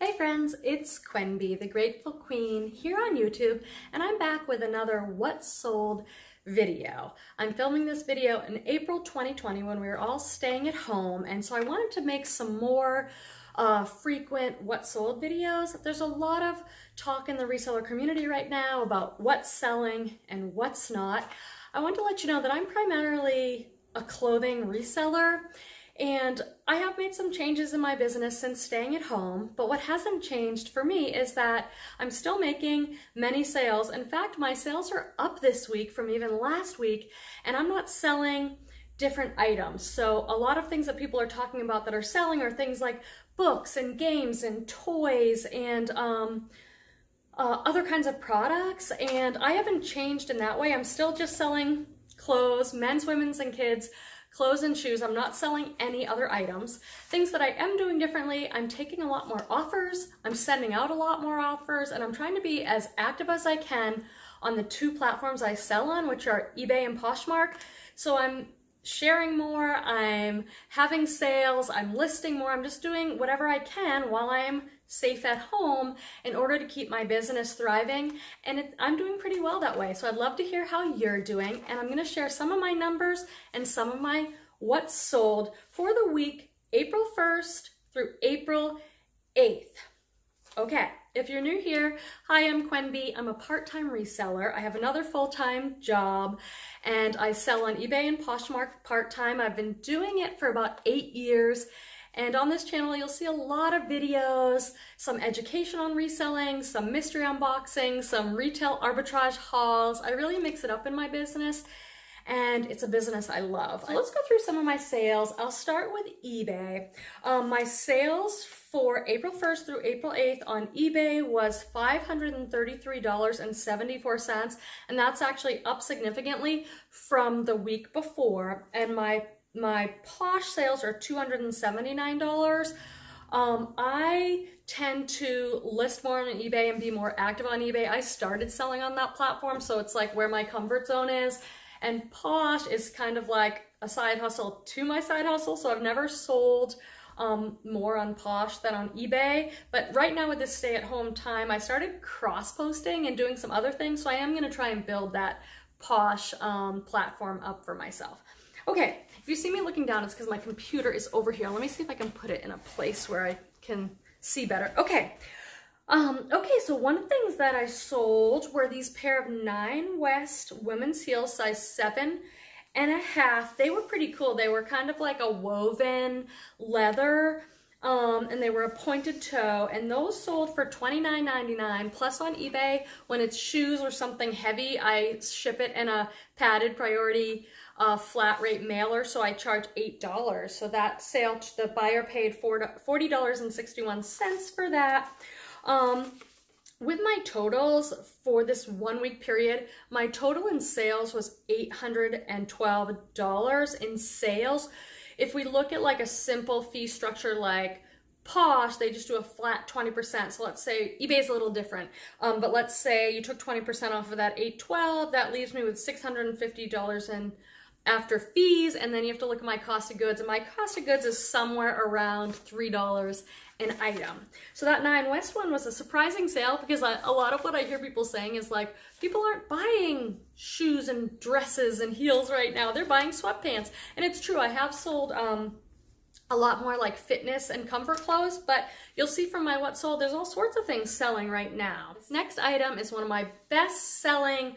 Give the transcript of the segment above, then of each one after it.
Hey friends, it's Quenby, the Grateful Queen, here on YouTube, and I'm back with another What Sold video. I'm filming this video in April 2020 when we were all staying at home, and so I wanted to make some more uh, frequent What Sold videos. There's a lot of talk in the reseller community right now about what's selling and what's not. I want to let you know that I'm primarily a clothing reseller, and I have made some changes in my business since staying at home, but what hasn't changed for me is that I'm still making many sales. In fact, my sales are up this week from even last week, and I'm not selling different items. So a lot of things that people are talking about that are selling are things like books and games and toys and um, uh, other kinds of products. And I haven't changed in that way. I'm still just selling clothes, men's, women's, and kids, clothes and shoes. I'm not selling any other items. Things that I am doing differently, I'm taking a lot more offers, I'm sending out a lot more offers, and I'm trying to be as active as I can on the two platforms I sell on, which are eBay and Poshmark. So I'm sharing more, I'm having sales, I'm listing more, I'm just doing whatever I can while I'm safe at home in order to keep my business thriving. And it, I'm doing pretty well that way. So I'd love to hear how you're doing. And I'm going to share some of my numbers and some of my what's sold for the week April 1st through April 8th. Okay, if you're new here, hi, I'm Quenby. I'm a part-time reseller. I have another full-time job and I sell on eBay and Poshmark part-time. I've been doing it for about eight years and on this channel, you'll see a lot of videos, some education on reselling, some mystery unboxing, some retail arbitrage hauls. I really mix it up in my business and it's a business I love. So let's go through some of my sales. I'll start with eBay. Um, my sales for April 1st through April 8th on eBay was $533.74 and that's actually up significantly from the week before and my my Posh sales are $279. Um, I tend to list more on eBay and be more active on eBay. I started selling on that platform, so it's like where my comfort zone is. And Posh is kind of like a side hustle to my side hustle, so I've never sold um, more on Posh than on eBay. But right now with this stay-at-home time, I started cross-posting and doing some other things, so I am going to try and build that Posh um, platform up for myself. Okay, if you see me looking down, it's because my computer is over here. Let me see if I can put it in a place where I can see better. Okay. Um, okay, so one of the things that I sold were these pair of Nine West women's heels, size seven and a half. They were pretty cool. They were kind of like a woven leather, um, and they were a pointed toe, and those sold for $29.99 plus on eBay. When it's shoes or something heavy, I ship it in a padded priority uh, flat rate mailer, so I charge $8. So that sale, the buyer paid $40.61 for that. Um, with my totals for this one week period, my total in sales was $812 in sales. If we look at like a simple fee structure like Posh, they just do a flat 20%. So let's say eBay is a little different, um, but let's say you took 20% off of that 812, that leaves me with $650 in after fees, and then you have to look at my cost of goods, and my cost of goods is somewhere around $3 an item. So that Nine West one was a surprising sale because I, a lot of what I hear people saying is like, people aren't buying shoes and dresses and heels right now, they're buying sweatpants. And it's true, I have sold um, a lot more like fitness and comfort clothes, but you'll see from my what sold, there's all sorts of things selling right now. This next item is one of my best selling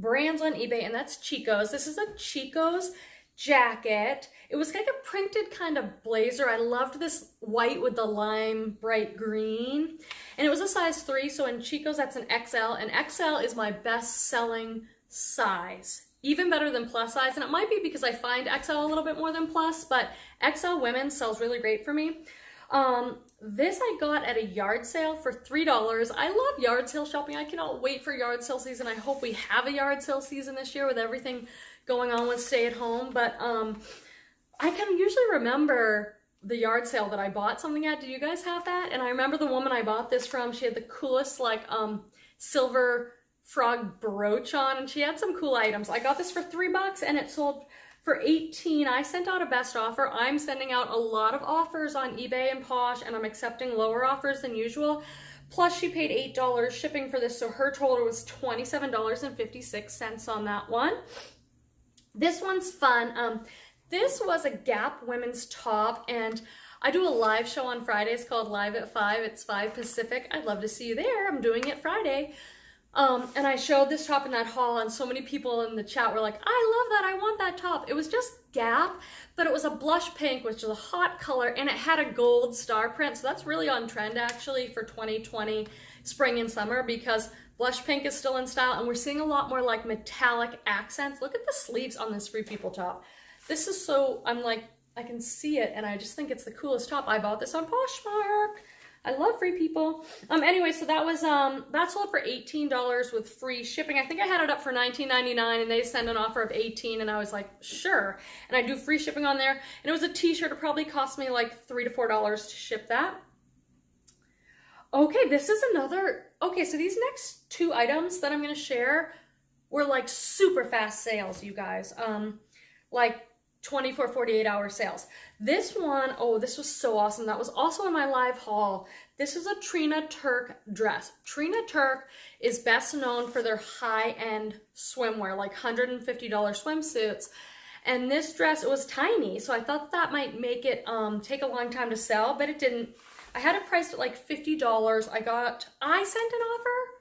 brands on eBay, and that's Chico's. This is a Chico's jacket. It was like a printed kind of blazer. I loved this white with the lime bright green. And it was a size 3, so in Chico's that's an XL, and XL is my best selling size. Even better than plus size, and it might be because I find XL a little bit more than plus, but XL women sells really great for me. Um, this I got at a yard sale for $3. I love yard sale shopping. I cannot wait for yard sale season. I hope we have a yard sale season this year with everything going on with stay at home. But um, I can usually remember the yard sale that I bought something at. Do you guys have that? And I remember the woman I bought this from, she had the coolest like um, silver frog brooch on and she had some cool items. I got this for three bucks and it sold For 18, I sent out a best offer. I'm sending out a lot of offers on eBay and Posh, and I'm accepting lower offers than usual. Plus, she paid $8 shipping for this, so her total was $27.56 on that one. This one's fun. Um, this was a Gap women's top, and I do a live show on Fridays called Live at 5. It's 5 Pacific. I'd love to see you there. I'm doing it Friday. Um, and I showed this top in that haul, and so many people in the chat were like, I love that. I want that top. It was just Gap, but it was a blush pink, which is a hot color, and it had a gold star print. So that's really on trend, actually, for 2020 spring and summer because blush pink is still in style, and we're seeing a lot more like metallic accents. Look at the sleeves on this Free People top. This is so, I'm like, I can see it and I just think it's the coolest top. I bought this on Poshmark. I love free people. Um, anyway, so that was, um, that sold for $18 with free shipping. I think I had it up for $19.99 and they sent an offer of 18 and I was like, sure. And I do free shipping on there. And it was a t-shirt. It probably cost me like three to $4 to ship that. Okay, this is another, okay, so these next two items that I'm going to share were like super fast sales, you guys. Um, like 24, 48 hour sales. This one, oh, this was so awesome. That was also in my live haul. This is a Trina Turk dress. Trina Turk is best known for their high-end swimwear, like $150 swimsuits. And this dress, it was tiny, so I thought that might make it um, take a long time to sell, but it didn't. I had it priced at like $50. I got, I sent an offer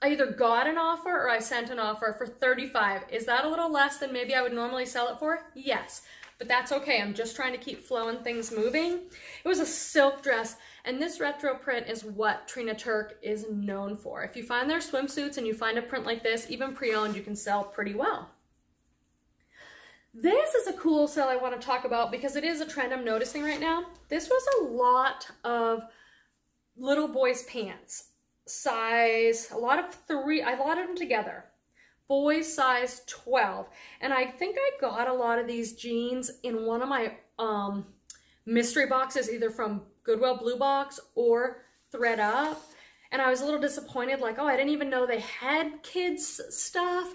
I either got an offer or I sent an offer for 35. Is that a little less than maybe I would normally sell it for? Yes, but that's okay. I'm just trying to keep flowing things moving. It was a silk dress, and this retro print is what Trina Turk is known for. If you find their swimsuits and you find a print like this, even pre-owned, you can sell pretty well. This is a cool sale I want to talk about because it is a trend I'm noticing right now. This was a lot of little boys' pants size, a lot of three, I lotted them together. Boys size 12. And I think I got a lot of these jeans in one of my um, mystery boxes, either from Goodwill Blue Box or Thred Up. And I was a little disappointed, like, oh, I didn't even know they had kids stuff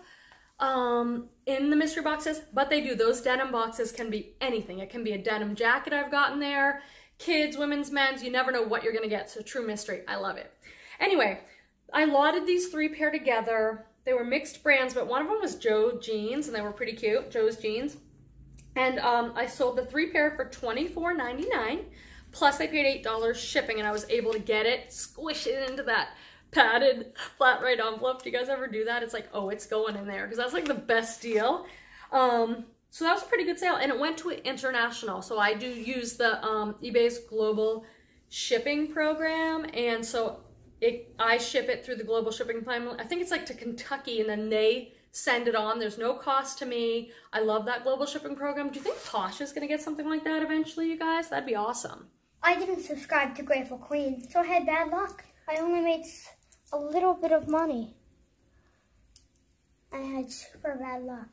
um, in the mystery boxes, but they do. Those denim boxes can be anything. It can be a denim jacket I've gotten there, kids, women's, men's, you never know what you're gonna get. So true mystery, I love it. Anyway, I lotted these three pair together. They were mixed brands, but one of them was Joe jeans, and they were pretty cute, Joe's jeans. And um, I sold the three pair for $24.99, plus I paid $8 shipping, and I was able to get it, squish it into that padded flat rate envelope. Do you guys ever do that? It's like, oh, it's going in there, because that's like the best deal. Um, so that was a pretty good sale, and it went to international. So I do use the um, eBay's global shipping program, and so it, I ship it through the global shipping plan. I think it's like to Kentucky and then they send it on. There's no cost to me. I love that global shipping program. Do you think Posh is going to get something like that eventually, you guys? That'd be awesome. I didn't subscribe to Grateful Queen, so I had bad luck. I only made a little bit of money. I had super bad luck.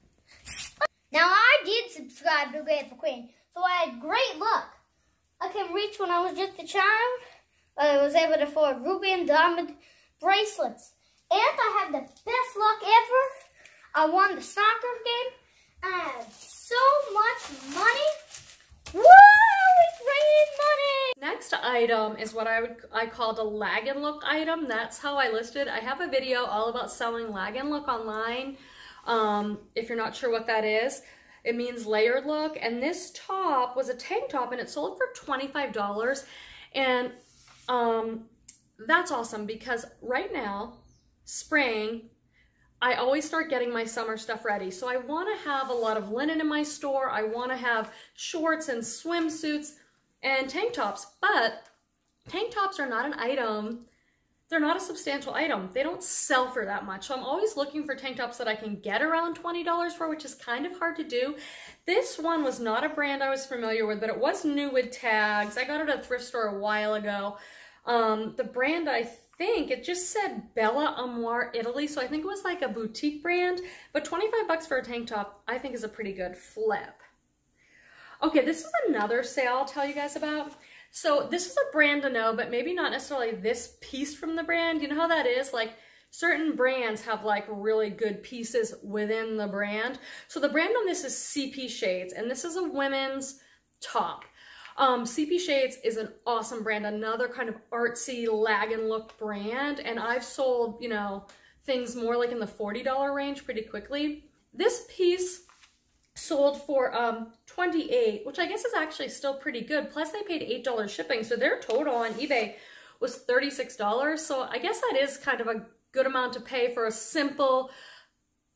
Now I did subscribe to Grateful Queen, so I had great luck. I can reach when I was just a child. I was able to afford ruby and diamond bracelets. And I had the best luck ever. I won the soccer game. I had so much money. Next item is what I would I called a Lagen look item. That's how I listed. I have a video all about selling Lagen look online. Um, if you're not sure what that is, it means layered look. And this top was a tank top and it sold for $25. And um, that's awesome because right now, spring, I always start getting my summer stuff ready. So I want to have a lot of linen in my store. I want to have shorts and swimsuits and tank tops, but tank tops are not an item. They're not a substantial item. They don't sell for that much. So I'm always looking for tank tops that I can get around $20 for, which is kind of hard to do. This one was not a brand I was familiar with, but it was new with tags. I got it at a thrift store a while ago. Um, the brand, I think, it just said Bella Amore Italy, so I think it was like a boutique brand, but 25 bucks for a tank top, I think is a pretty good flip. Okay, this is another sale I'll tell you guys about. So this is a brand to know, but maybe not necessarily this piece from the brand. You know how that is? Like certain brands have like really good pieces within the brand. So the brand on this is CP Shades, and this is a women's top. Um, CP Shades is an awesome brand, another kind of artsy Lagen look brand, and I've sold, you know, things more like in the $40 range pretty quickly. This piece sold for um 28 which i guess is actually still pretty good plus they paid eight dollars shipping so their total on ebay was 36 dollars so i guess that is kind of a good amount to pay for a simple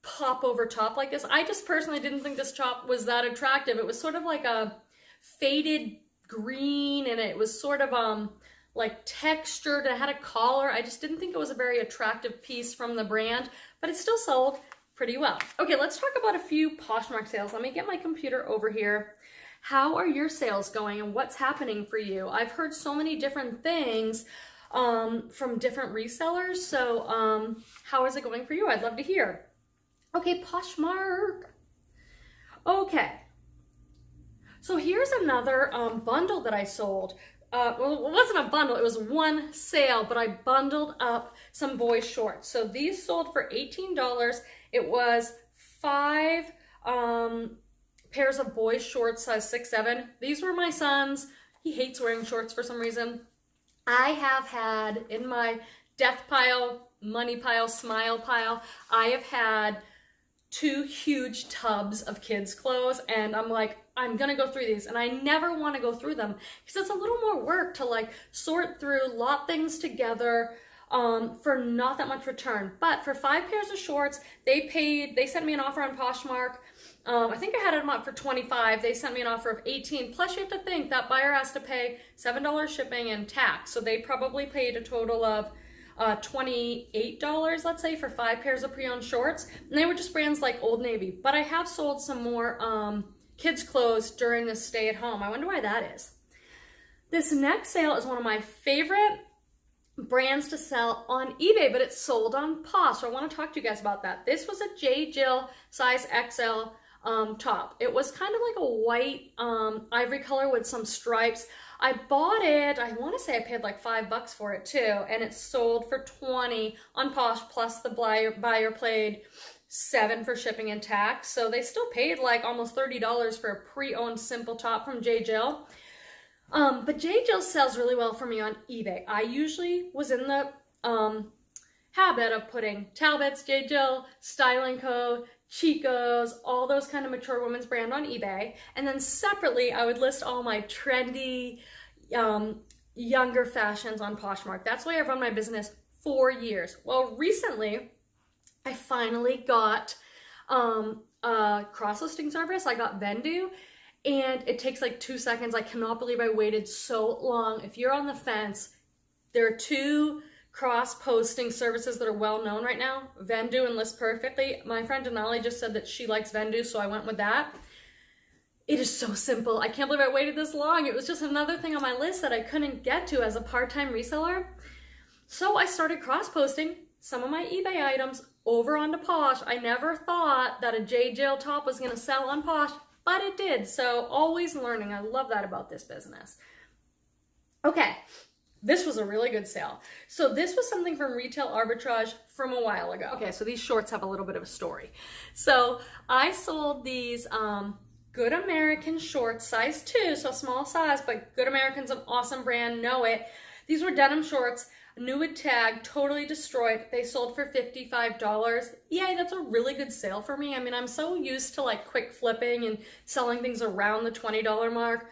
pop over top like this i just personally didn't think this top was that attractive it was sort of like a faded green and it was sort of um like textured it had a collar i just didn't think it was a very attractive piece from the brand but it still sold pretty well. Okay, let's talk about a few Poshmark sales. Let me get my computer over here. How are your sales going and what's happening for you? I've heard so many different things um, from different resellers. So um, how is it going for you? I'd love to hear. Okay, Poshmark. Okay. So here's another um, bundle that I sold. Uh, well, it wasn't a bundle, it was one sale, but I bundled up some boys shorts. So these sold for $18 it was five um, pairs of boys shorts, size six, seven. These were my son's. He hates wearing shorts for some reason. I have had in my death pile, money pile, smile pile, I have had two huge tubs of kids clothes and I'm like, I'm gonna go through these and I never wanna go through them because it's a little more work to like sort through, lot things together, um, for not that much return. But for five pairs of shorts, they paid, they sent me an offer on Poshmark. Um, I think I had them up for 25. They sent me an offer of 18. Plus you have to think that buyer has to pay $7 shipping and tax. So they probably paid a total of uh, $28, let's say, for five pairs of pre-owned shorts. And they were just brands like Old Navy. But I have sold some more um, kids clothes during the stay at home. I wonder why that is. This next sale is one of my favorite brands to sell on eBay, but it's sold on Posh. So I want to talk to you guys about that. This was a J. Jill size XL um, top. It was kind of like a white um, ivory color with some stripes. I bought it, I want to say I paid like five bucks for it too, and it sold for 20 on Posh, plus the buyer, buyer paid seven for shipping and tax. So they still paid like almost $30 for a pre-owned simple top from J. Jill. Um, but J. Jill sells really well for me on eBay. I usually was in the um, habit of putting Talbots, J. Jill, Style & Co., Chico's, all those kind of mature women's brand on eBay. And then separately, I would list all my trendy, um, younger fashions on Poshmark. That's why I've run my business for years. Well, recently, I finally got um, a cross-listing service. I got Vendoo, and it takes like two seconds. I cannot believe I waited so long. If you're on the fence, there are two cross-posting services that are well known right now, Vendoo and List Perfectly. My friend Denali just said that she likes Vendoo, so I went with that. It is so simple. I can't believe I waited this long. It was just another thing on my list that I couldn't get to as a part-time reseller. So I started cross-posting some of my eBay items over onto Posh. I never thought that a J. Jill top was gonna sell on Posh but it did. So always learning. I love that about this business. Okay, this was a really good sale. So this was something from Retail Arbitrage from a while ago. Okay, so these shorts have a little bit of a story. So I sold these um, Good American shorts, size two, so small size, but Good American's an awesome brand, know it. These were denim shorts new tag, totally destroyed. They sold for $55. Yay, that's a really good sale for me. I mean, I'm so used to like quick flipping and selling things around the $20 mark.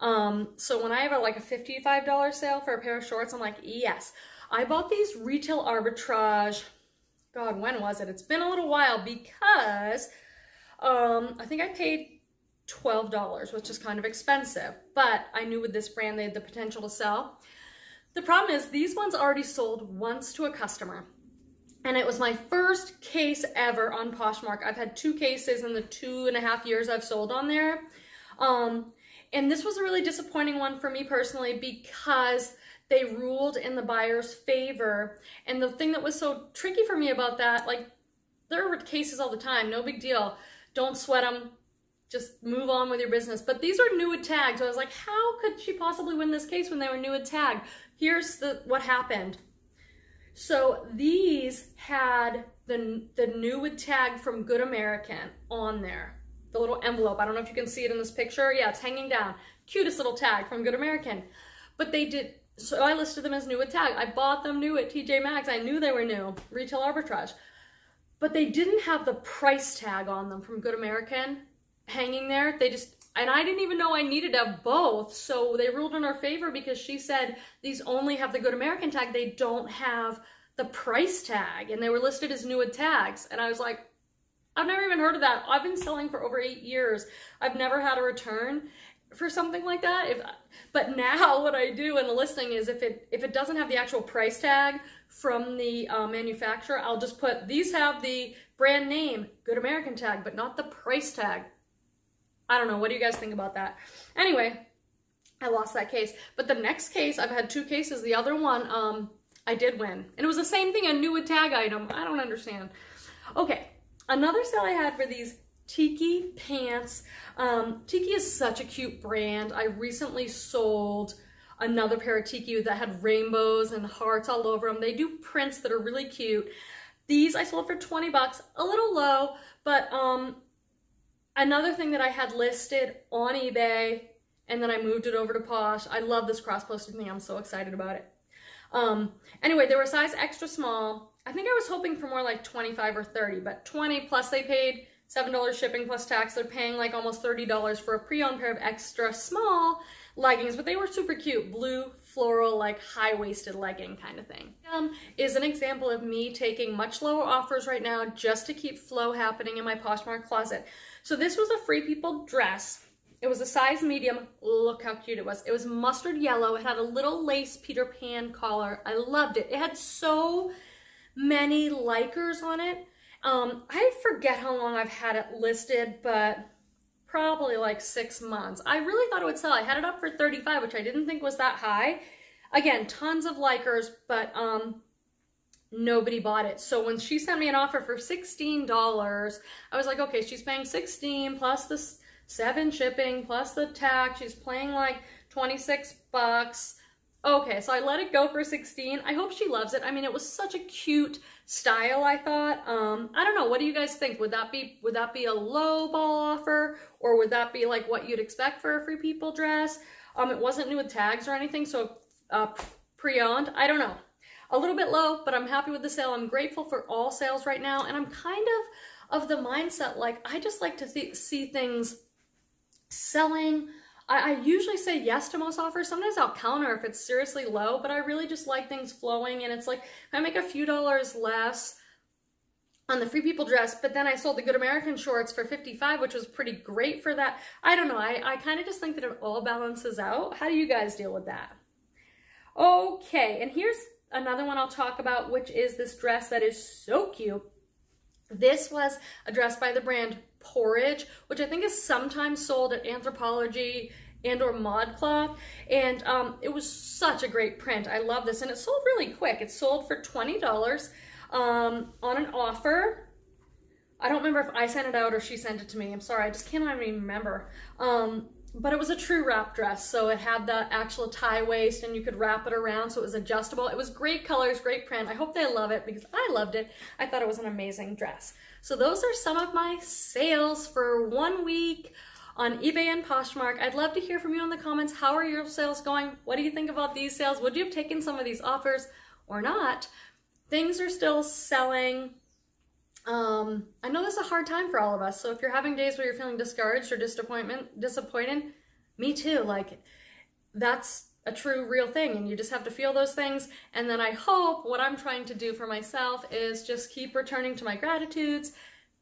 Um, so when I have a, like a $55 sale for a pair of shorts, I'm like, yes. I bought these retail arbitrage, God, when was it? It's been a little while because um, I think I paid $12, which is kind of expensive, but I knew with this brand they had the potential to sell. The problem is these ones already sold once to a customer. And it was my first case ever on Poshmark. I've had two cases in the two and a half years I've sold on there. Um, and this was a really disappointing one for me personally because they ruled in the buyer's favor. And the thing that was so tricky for me about that, like there are cases all the time, no big deal. Don't sweat them, just move on with your business. But these are new with tags. So I was like, how could she possibly win this case when they were new with tag? Here's the what happened. So these had the, the new with tag from Good American on there. The little envelope. I don't know if you can see it in this picture. Yeah, it's hanging down. Cutest little tag from Good American. But they did, so I listed them as new with tag. I bought them new at TJ Maxx. I knew they were new, retail arbitrage. But they didn't have the price tag on them from Good American hanging there. They just, and I didn't even know I needed to have both. So they ruled in our favor because she said these only have the Good American tag. They don't have the price tag. And they were listed as new with tags. And I was like, I've never even heard of that. I've been selling for over eight years. I've never had a return for something like that. If, but now what I do in the listing is if it if it doesn't have the actual price tag from the uh, manufacturer, I'll just put these have the brand name Good American tag, but not the price tag. I don't know. What do you guys think about that? Anyway, I lost that case. But the next case, I've had two cases. The other one, um, I did win. And it was the same thing, a new with tag item. I don't understand. Okay, another sale I had for these Teeki pants. Um, Teeki is such a cute brand. I recently sold another pair of Teeki that had rainbows and hearts all over them. They do prints that are really cute. These I sold for 20 bucks, a little low, but um, another thing that I had listed on eBay and then I moved it over to Posh. I love this cross-posted thing. I'm so excited about it. Um, anyway, they were size extra small. I think I was hoping for more like 25 or 30, but 20 plus they paid $7 shipping plus tax. They're paying like almost $30 for a pre-owned pair of extra small leggings, but they were super cute. Blue, floral, like high-waisted legging kind of thing. Um, is an example of me taking much lower offers right now just to keep flow happening in my Poshmark closet. So this was a Free People dress. It was a size medium. Look how cute it was. It was mustard yellow. It had a little lace Peter Pan collar. I loved it. It had so many likers on it. Um, I forget how long I've had it listed, but probably like six months. I really thought it would sell. I had it up for 35, which I didn't think was that high. Again, tons of likers, but um, nobody bought it. So when she sent me an offer for $16, I was like, okay, she's paying 16 plus the seven shipping plus the tax. She's paying like 26 bucks. Okay, so I let it go for 16. I hope she loves it. I mean, it was such a cute style, I thought. Um, I don't know. What do you guys think? Would that be would that be a low ball offer or would that be like what you'd expect for a free people dress? Um, it wasn't new with tags or anything, so uh, pre-owned. I don't know. A little bit low, but I'm happy with the sale. I'm grateful for all sales right now, and I'm kind of of the mindset like I just like to th see things selling I, I usually say yes to most offers. Sometimes I'll counter if it's seriously low, but I really just like things flowing. And it's like, I make a few dollars less on the Free People dress, but then I sold the Good American shorts for 55, which was pretty great for that. I don't know. I, I kind of just think that it all balances out. How do you guys deal with that? Okay, and here's another one I'll talk about, which is this dress that is so cute. This was a dress by the brand Porridge, which I think is sometimes sold at Anthropologie and or ModCloth. And um, it was such a great print. I love this. And it sold really quick. It sold for $20 um, on an offer. I don't remember if I sent it out or she sent it to me. I'm sorry. I just can't even remember. Um, but it was a true wrap dress. So it had the actual tie waist and you could wrap it around. So it was adjustable. It was great colors, great print. I hope they love it because I loved it. I thought it was an amazing dress. So those are some of my sales for one week on eBay and Poshmark. I'd love to hear from you in the comments. How are your sales going? What do you think about these sales? Would you have taken some of these offers or not? Things are still selling. Um, I know this is a hard time for all of us. So if you're having days where you're feeling discouraged or disappointment, disappointed, me too. Like that's a true real thing and you just have to feel those things and then I hope what I'm trying to do for myself is just keep returning to my gratitudes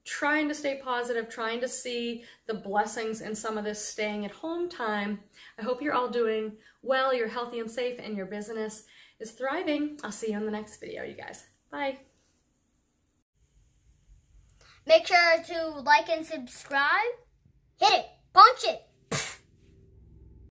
trying to stay positive trying to see the blessings in some of this staying at home time I hope you're all doing well you're healthy and safe and your business is thriving I'll see you in the next video you guys bye make sure to like and subscribe. Hit it. Punch it